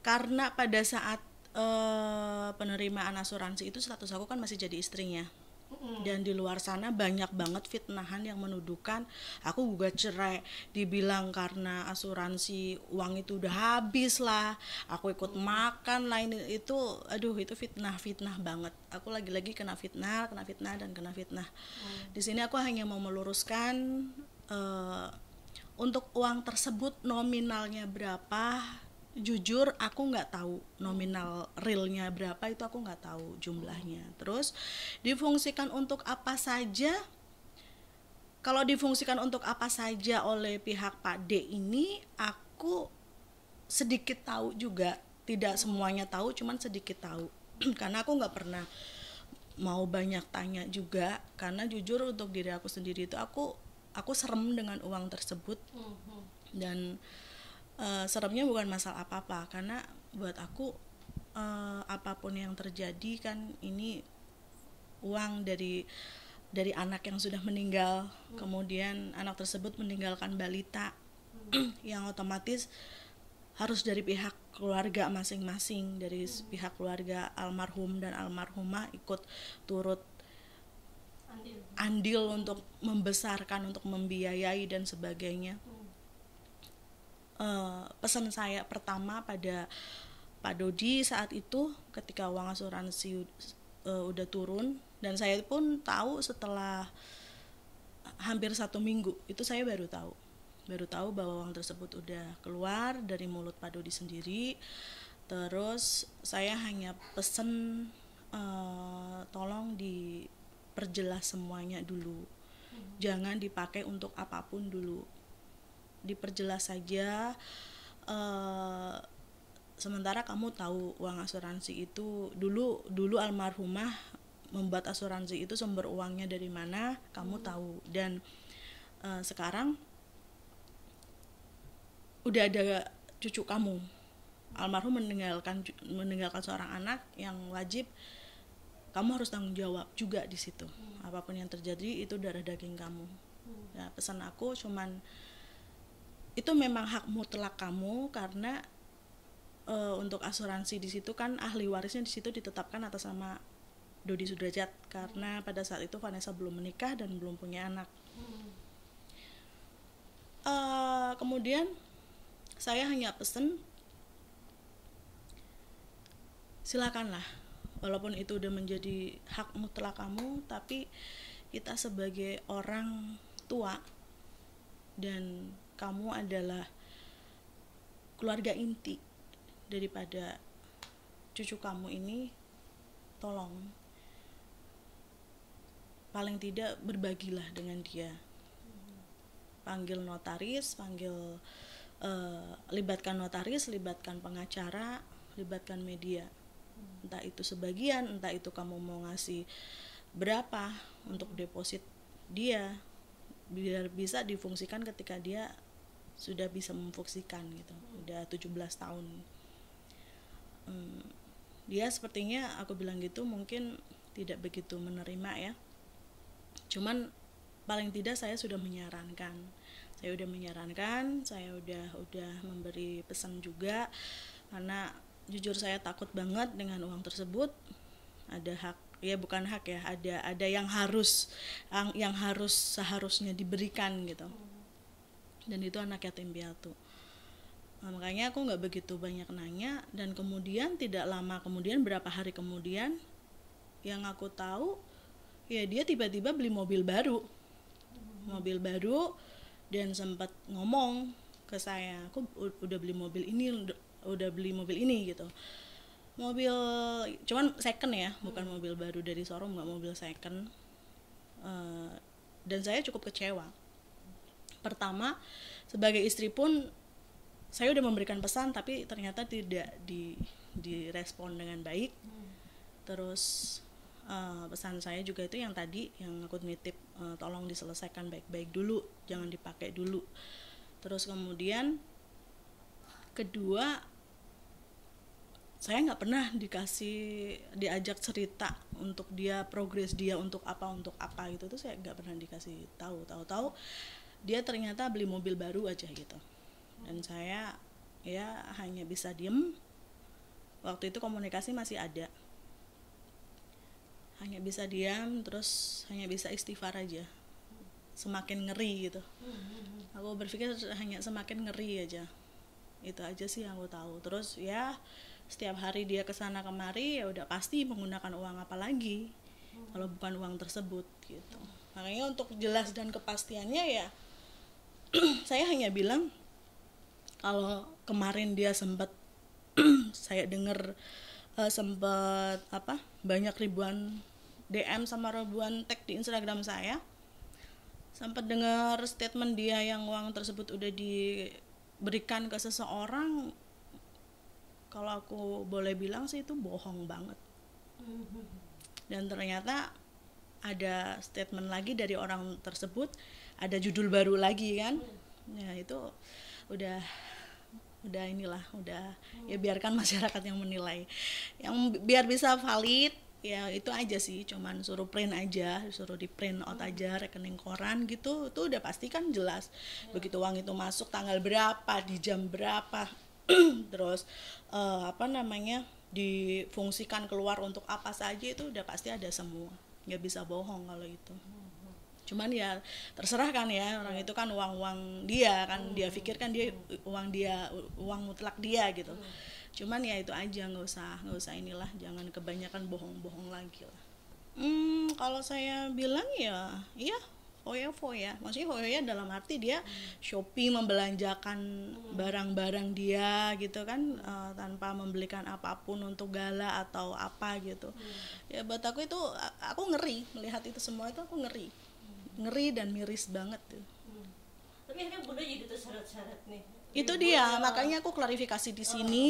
karena pada saat uh, penerimaan asuransi itu status aku kan masih jadi istrinya. Dan di luar sana banyak banget fitnahan yang menuduhkan aku juga cerai. Dibilang karena asuransi uang itu udah habis lah aku ikut makan lain itu aduh itu fitnah fitnah banget. Aku lagi-lagi kena fitnah kena fitnah dan kena fitnah. Hmm. di sini aku hanya mau meluruskan uh, untuk uang tersebut nominalnya berapa jujur aku nggak tahu nominal realnya berapa itu aku nggak tahu jumlahnya. Terus difungsikan untuk apa saja? Kalau difungsikan untuk apa saja oleh pihak Pak D ini aku sedikit tahu juga. Tidak semuanya tahu cuman sedikit tahu. Karena aku nggak pernah mau banyak tanya juga. Karena jujur untuk diri aku sendiri itu aku aku serem dengan uang tersebut. Mm-hmm. dan uh, seremnya bukan masalah apa-apa karena buat aku uh, apa pun yang terjadi kan ini uang dari dari anak yang sudah meninggal hmm. kemudian anak tersebut meninggalkan balita hmm. yang otomatis harus dari pihak keluarga masing-masing dari hmm. pihak keluarga almarhum dan almarhumah ikut turut andil, andil untuk membesarkan untuk membiayai dan sebagainya hmm uh, pesan saya pertama pada Pak Dodi saat itu ketika uang asuransi uh, udah turun. Dan saya pun tahu setelah hampir satu minggu itu saya baru tahu. Baru tahu bahwa uang tersebut udah keluar dari mulut Pak Dodi sendiri. Terus saya hanya pesen uh, tolong diperjelas semuanya dulu. Hmm. jangan dipakai untuk apa pun dulu diperjelas saja uh, sementara kamu tahu uang asuransi itu dulu dulu almarhumah membuat asuransi itu sumber uangnya dari mana kamu hmm. tahu dan uh, sekarang udah ada cucu kamu almarhum meninggalkan meninggalkan seorang anak yang wajib kamu harus tanggung jawab juga di situ hmm. apa pun yang terjadi itu darah daging kamu hmm. ya pesan aku cuman itu memang hak mutlak kamu karena e, untuk asuransi di situ kan ahli warisnya di situ ditetapkan atas nama Dodi Sudrajat. Karena pada saat itu Vanessa belum menikah dan belum punya anak. E, kemudian saya hanya pesen silakanlah walaupun itu udah menjadi hak mutlak kamu tapi kita sebagai orang tua dan kamu adalah keluarga inti daripada cucu kamu ini tolong. Paling tidak berbagilah dengan dia. Panggil notaris panggil uh, libatkan notaris libatkan pengacara libatkan media. Entah itu sebagian entah itu kamu mau ngasih berapa untuk deposit dia biar bisa difungsikan ketika dia sudah bisa memfungsikan gitu. Udah 17 tahun. Hmm, dia sepertinya aku bilang gitu mungkin tidak begitu menerima ya. Cuman paling tidak saya sudah menyarankan. Saya udah menyarankan saya udah udah memberi pesan juga. Karena jujur saya takut banget dengan uang tersebut. Ada hak ya bukan hak ya ada ada yang harus yang, yang harus seharusnya diberikan gitu dan itu anak yatim piatu. Nah, makanya aku nggak begitu banyak nanya dan kemudian tidak lama kemudian berapa hari kemudian yang aku tahu ya dia tiba-tiba beli mobil baru. Mobil baru dan sempat ngomong ke saya aku udah beli mobil ini udah beli mobil ini gitu. Mobil cuman second ya bukan mobil baru dari showroom nggak mobil second. Uh, dan saya cukup kecewa pertama sebagai istri pun saya udah memberikan pesan tapi ternyata tidak di direspon dengan baik. Hmm. terus uh, pesan saya juga itu yang tadi yang aku nitip uh, tolong diselesaikan baik-baik dulu jangan dipakai dulu. Terus kemudian kedua saya nggak pernah dikasih diajak cerita untuk dia progres dia untuk apa untuk apa gitu. Tuh saya nggak pernah dikasih tahu tahu tahu dia ternyata beli mobil baru aja gitu. Dan saya ya hanya bisa diem. Waktu itu komunikasi masih ada. Hanya bisa diam terus hanya bisa istighfar aja. Semakin ngeri gitu. Aku berpikir hanya semakin ngeri aja. Itu aja sih yang aku tahu. Terus ya setiap hari dia ke sana kemari ya udah pasti menggunakan uang apa lagi. Kalau bukan uang tersebut gitu. Makanya untuk jelas dan kepastiannya ya saya hanya bilang kalau kemarin dia sempat saya dengar uh, eh, sempat apa banyak ribuan DM sama ribuan tag di Instagram saya. Sempat dengar statement dia yang uang tersebut udah diberikan ke seseorang. Kalau aku boleh bilang sih itu bohong banget. Dan ternyata ada statement lagi dari orang tersebut ada judul baru lagi kan? Ya itu udah udah inilah udah ya biarkan masyarakat yang menilai. Yang biar bisa valid ya itu aja sih cuman suruh print aja suruh di print out aja rekening koran gitu itu udah pasti kan jelas. Begitu uang itu masuk tanggal berapa di jam berapa terus uh, apa namanya difungsikan keluar untuk apa saja itu udah pasti ada semua. Nggak bisa bohong kalau itu cuman ya terserah kan ya orang itu kan uang uang dia kan dia pikir kan dia uang dia uang mutlak dia gitu. Cuman ya itu aja nggak usah nggak usah inilah jangan kebanyakan bohong-bohong lagi lah. Hmm kalau saya bilang ya iya foya-foya maksudnya foya dalam arti dia shopping membelanjakan barang-barang dia gitu kan uh, tanpa membelikan apa pun untuk gala atau apa gitu. Ya buat aku itu aku ngeri melihat itu semua itu aku ngeri ngeri dan miris banget tuh. Tapi akhirnya bunda jadi terseret-seret nih. Itu dia makanya aku klarifikasi di sini.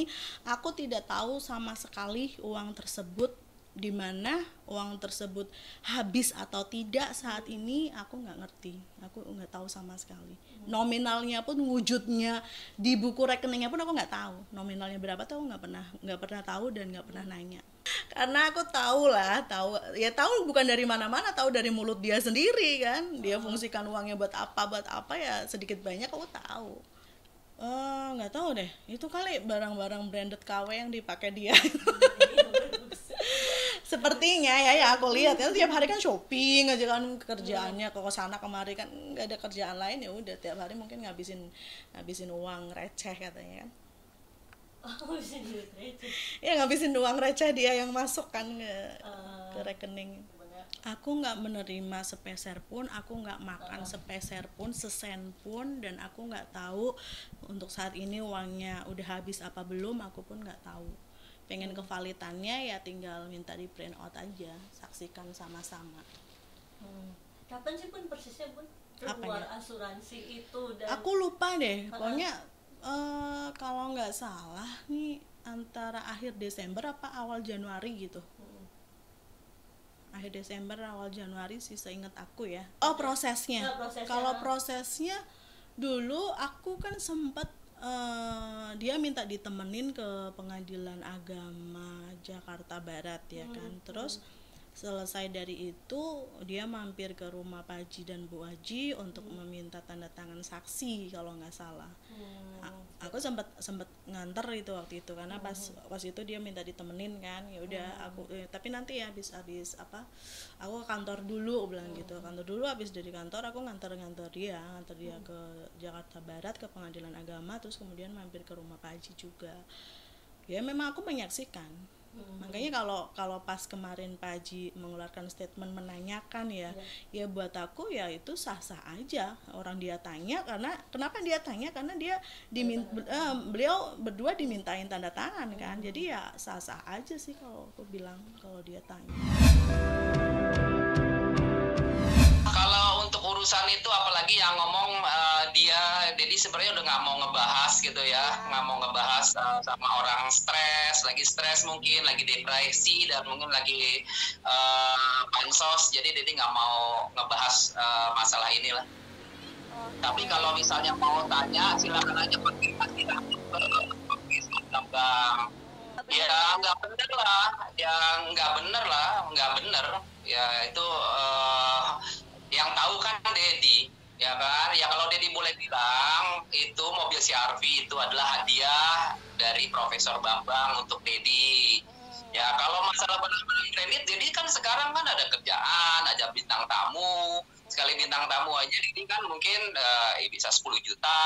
Aku tidak tahu sama sekali uang tersebut di mana uang tersebut habis atau tidak saat ini aku nggak ngerti. Aku nggak tahu sama sekali. Nominalnya pun wujudnya di buku rekeningnya pun aku nggak tahu. Nominalnya berapa tuh nggak pernah nggak pernah tahu dan nggak pernah nanya. Karena aku tahu lah tahu ya tahu bukan dari mana-mana tahu dari mulut dia sendiri kan. Dia fungsikan uangnya buat apa buat apa ya sedikit banyak aku tahu. Eh, nggak uh, tahu deh. Itu kali barang-barang branded KW yang dipakai dia sepertinya ya ya aku lihat ya. Tiap hari kan shopping aja kan kerjaannya ke sana kemari kan nggak ada kerjaan lain. Ya udah tiap hari mungkin ngabisin ngabisin uang receh katanya kan. Oh, ya ngabisin uang receh dia yang masuk kan ke, uh, ke rekening. Aku nggak menerima sepeser pun aku nggak makan uh. sepeser pun sesen pun dan aku nggak tahu untuk saat ini uangnya udah habis apa belum aku pun nggak tahu pengen kevalitannya ya tinggal minta di print out aja saksikan sama-sama. Hmm. kapan sih pun persisnya pun keluar asuransi itu dan aku lupa deh pokoknya uh, kalau nggak salah nih antara akhir Desember apa awal Januari gitu. Hmm. akhir Desember awal Januari sih seingat aku ya. Oh prosesnya, nah, prosesnya. kalau prosesnya dulu aku kan sempat uh, dia minta ditemenin ke pengadilan agama Jakarta Barat ya hmm, kan terus selesai dari itu dia mampir ke rumah Pak Haji dan Bu Haji untuk hmm. meminta tanda tangan saksi kalau nggak salah hmm. aku sempat sempat nganter itu waktu itu karena pas hmm. pas itu dia minta ditemenin kan ya udah hmm. aku eh, tapi nanti ya habis habis apa aku ke kantor dulu bilang gitu. hmm. gitu kantor dulu habis dari kantor aku nganter nganter dia nganter dia hmm. ke Jakarta Barat ke pengadilan agama terus kemudian mampir ke rumah Pak Haji juga ya memang aku menyaksikan Hmm. Makanya kalau kalau pas kemarin Pak Haji mengeluarkan statement menanyakan ya, ya, ya buat aku ya itu sah-sah aja. Orang dia tanya karena kenapa dia tanya? Karena dia dimin uh, beliau berdua dimintain tanda tangan kan. Hmm. Jadi ya sah-sah aja sih kalau aku bilang kalau dia tanya untuk urusan itu apalagi yang ngomong uh, sebenarnya udah nggak mau ngebahas gitu ya. Nggak mau ngebahas uh, sama orang stres lagi stres mungkin lagi depresi dan mungkin lagi uh, pansos jadi jadi nggak mau ngebahas uh, masalah inilah. Tapi kalau misalnya mau tanya silakan aja pakai pakai bang ya nggak bener lah. Ya nggak bener lah. Nggak bener. Ya itu uh, yang tahu kan Dedi ya kan? Ya kalau Dedi boleh bilang itu mobil CRV itu adalah hadiah dari Profesor Bambang untuk Dedi ya kalau masalah benar-benar kredit jadi kan sekarang kan ada kerjaan ada bintang tamu. Sekali bintang tamu aja ini kan mungkin uh, bisa 10 juta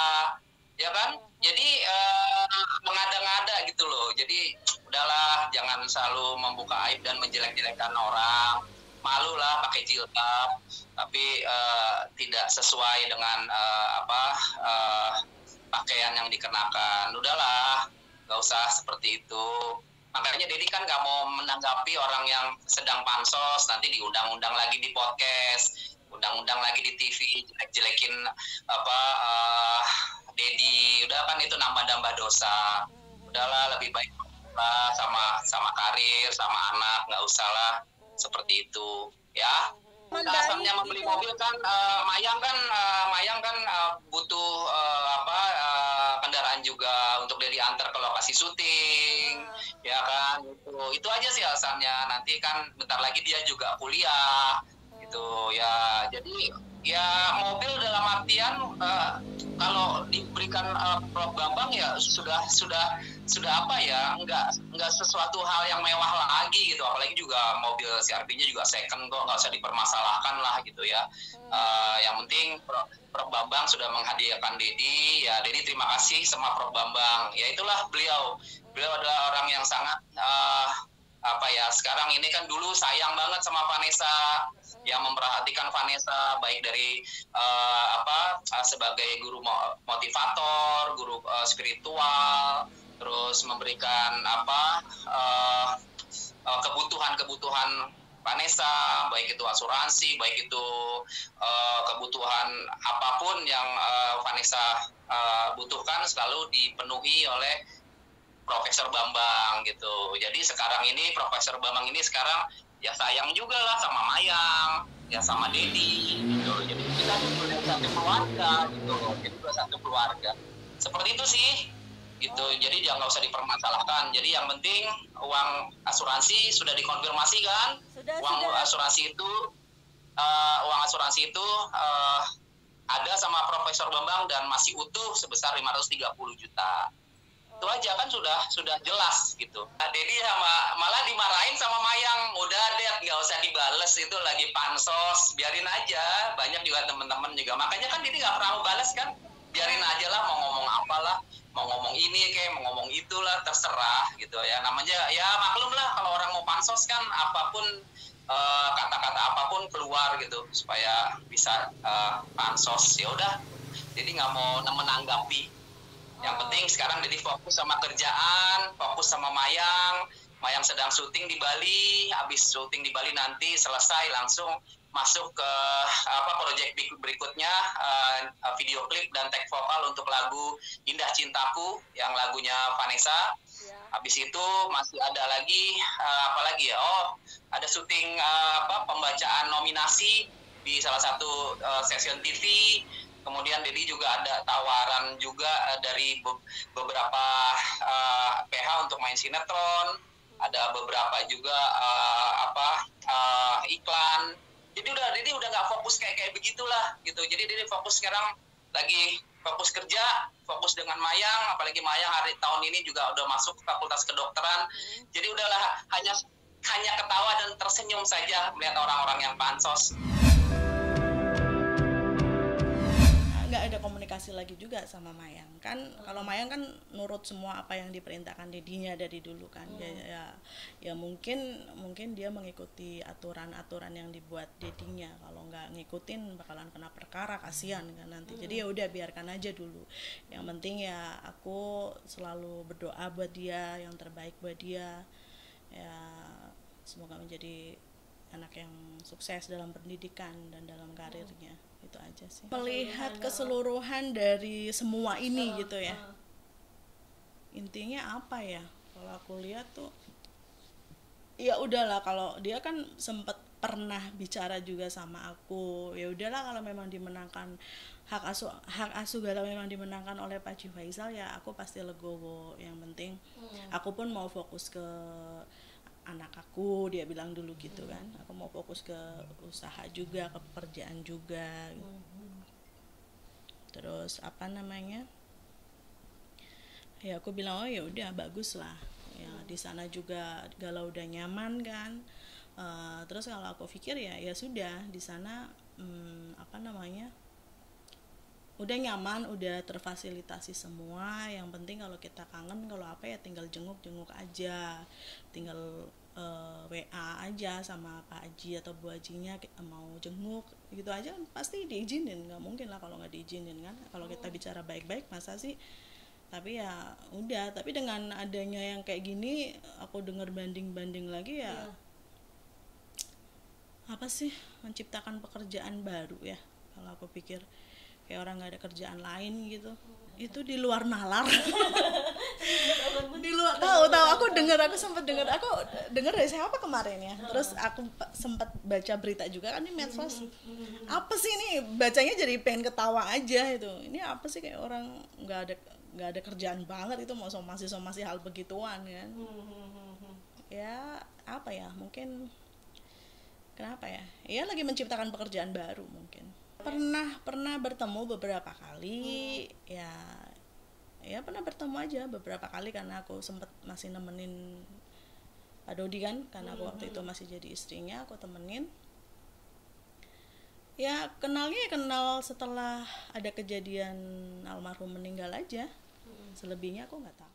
ya kan? Jadi uh, mengada-ngada gitu loh. Jadi udahlah jangan selalu membuka aib dan menjelek-jelekkan orang malu lah pakai jilbab. Tapi uh, tidak sesuai dengan uh, apa uh, pakaian yang dikenakan. Udahlah nggak usah seperti itu. Makanya Dedi kan nggak mau menanggapi orang yang sedang pansos. Nanti diundang-undang lagi di podcast undang-undang lagi di TV jelek-jelekin apa uh, Dedi udah kan itu nambah-nambah dosa. Udahlah lebih baik lah sama sama karir sama anak nggak usah lah seperti itu. Ya. Alasannya membeli mobil kan uh, Mayang kan uh, Mayang kan uh, butuh uh, apa uh, kendaraan juga untuk dari antar ke lokasi syuting ya kan itu itu aja sih alasannya. Nanti kan bentar lagi dia juga kuliah gitu ya. Jadi ya mobil dalam artian uh, kalau diberikan uh, Prof. Bambang ya sudah sudah sudah apa ya nggak nggak sesuatu hal yang mewah lagi gitu. Apalagi juga mobil CRV-nya juga second kok nggak usah dipermasalahkan lah gitu ya. Uh, yang penting Prof, Prof. Bambang sudah menghadiahkan Dedi. Ya Dedi terima kasih sama Prof. Bambang. Ya itulah beliau. Beliau adalah orang yang sangat uh, apa ya sekarang ini kan dulu sayang banget sama Vanessa. Yang memperhatikan Vanessa baik dari uh, apa uh, sebagai guru motivator, guru uh, spiritual, terus memberikan apa kebutuhan-kebutuhan uh, Vanessa, baik itu asuransi, baik itu uh, kebutuhan apa pun yang uh, Vanessa uh, butuhkan selalu dipenuhi oleh Profesor Bambang gitu. Jadi sekarang ini Profesor Bambang ini sekarang ya sayang juga lah sama Mayang ya sama Dedi gitu. Jadi kita udah satu keluarga gitu jadi udah satu keluarga. Seperti itu sih gitu. Jadi jangan usah dipermasalahkan. Jadi yang penting uang asuransi sudah dikonfirmasi kan? Sudah, uang sudah. asuransi itu uh, uang asuransi itu uh, ada sama Profesor Bambang dan masih utuh sebesar 530 juta itu aja kan sudah sudah jelas gitu. Nah, Dedi sama malah dimarahin sama Mayang, udah deh nggak usah dibales itu lagi pansos, biarin aja. Banyak juga teman-teman juga. Makanya kan Dedi nggak pernah balas kan, biarin aja lah mau ngomong apalah, mau ngomong ini kayak mau ngomong itulah terserah gitu ya. Namanya ya maklum lah kalau orang mau pansos kan apa pun eh, kata-kata uh, apa pun keluar gitu supaya bisa uh, pansos ya udah. Jadi nggak mau menanggapi yang penting sekarang jadi fokus sama kerjaan fokus sama Mayang Mayang sedang syuting di Bali habis syuting di Bali nanti selesai langsung masuk ke apa proyek berikutnya uh, video klip dan tag vokal untuk lagu Indah Cintaku yang lagunya Vanessa. Ya. Habis itu masih ada lagi uh, apa lagi ya? Oh, ada syuting uh, apa pembacaan nominasi di salah satu uh, stasiun TV kemudian Dedi juga ada tawaran juga uh, dari be beberapa uh, eh, PH untuk main sinetron. Ada beberapa juga uh, apa uh, iklan. Jadi udah Dedi udah nggak fokus kayak kayak begitulah gitu. Jadi Dedi fokus sekarang lagi fokus kerja fokus dengan Mayang. Apalagi Mayang hari tahun ini juga udah masuk fakultas kedokteran. Jadi udahlah hanya hanya ketawa dan tersenyum saja melihat orang-orang yang pansos komunikasi lagi juga sama Mayang. Kan hmm. kalau Mayang kan nurut semua apa yang diperintahkan dedinya dari dulu kan. Hmm. ya, ya ya mungkin mungkin dia mengikuti aturan-aturan yang dibuat dedinya kalau nggak ngikutin bakalan kena perkara kasihan kan nanti. Hmm. jadi ya udah biarkan aja dulu. Yang penting ya aku selalu berdoa buat dia yang terbaik buat dia. Ya semoga menjadi anak yang sukses dalam pendidikan dan dalam karirnya itu aja sih. Melihat keseluruhan dari semua ini gitu ya. Intinya apa ya? Kalau aku lihat tuh ya udahlah kalau dia kan sempat pernah bicara juga sama aku. Ya udahlah kalau memang dimenangkan hak asuh hak asuh kalau memang dimenangkan oleh Pak Ji Faisal ya aku pasti legowo. Yang penting hmm. aku pun mau fokus ke anak aku dia bilang dulu gitu kan aku mau fokus ke usaha juga ke pekerjaan juga. Gitu. terus apa namanya? Ya aku bilang oh ya udah bagus lah. Ya di sana juga galau udah nyaman kan. Uh, terus kalau aku pikir ya ya sudah di sana hmm, apa namanya udah nyaman udah terfasilitasi semua. Yang penting kalau kita kangen kalau apa ya tinggal jenguk jenguk aja. Tinggal uh, eh, WA aja sama Pak Haji atau Bu Hajinya mau jenguk gitu aja pasti diizinin. Nggak mungkin lah kalau nggak diizinin kan. Kalau kita bicara baik-baik masa sih? Tapi ya udah. Tapi dengan adanya yang kayak gini aku dengar banding-banding lagi ya, ya apa sih? Menciptakan pekerjaan baru ya. Kalau aku pikir kayak orang nggak ada kerjaan lain gitu. Itu di luar nalar. Di luar tahu tahu. Aku dengar aku sempat dengar. Aku dengar dari siapa kemarin ya? Terus aku sempat baca berita juga kan di medsos. Apa sih ini? Bacanya jadi pengen ketawa aja itu. Ini apa sih kayak orang nggak ada nggak ada kerjaan banget itu mau somasi somasi hal begituan kan? Ya apa ya? Mungkin kenapa ya? Ya lagi menciptakan pekerjaan baru mungkin pernah pernah bertemu beberapa kali hmm. ya ya pernah bertemu aja beberapa kali karena aku sempat masih nemenin Pak Dodi kan karena aku waktu itu hmm. masih jadi istrinya aku temenin ya kenalnya ya kenal setelah ada kejadian almarhum meninggal aja hmm. selebihnya aku nggak tahu